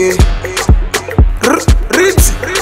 eh. R-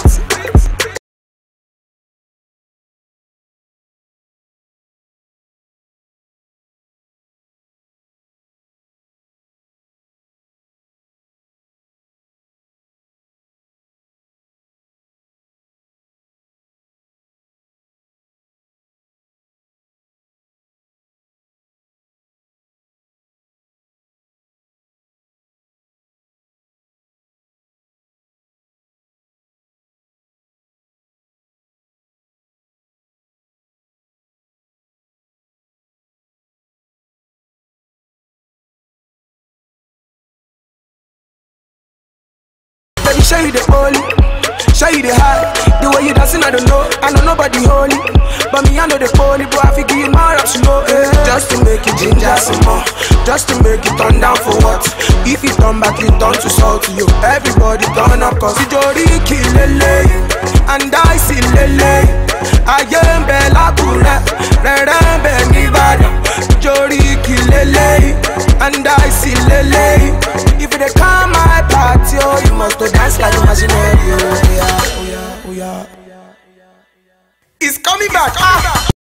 You the holy, you the high. The way you dancing, I don't know. I know nobody holy, but me I know the holy. Boy, I figure you ups, you know. Eh. Just to make it ginger some more, just to make it turn down for what? If you turn back, you turn to salt to you. Everybody turn up, cause you jolly kilele, and I see lele. I am Bella Kura, Remember anybody, Jolly kilele, and I see lele. If they come my party, oh, you must go dance like a machinery. Oh yeah, oh yeah, oh yeah. It's coming back. Ah.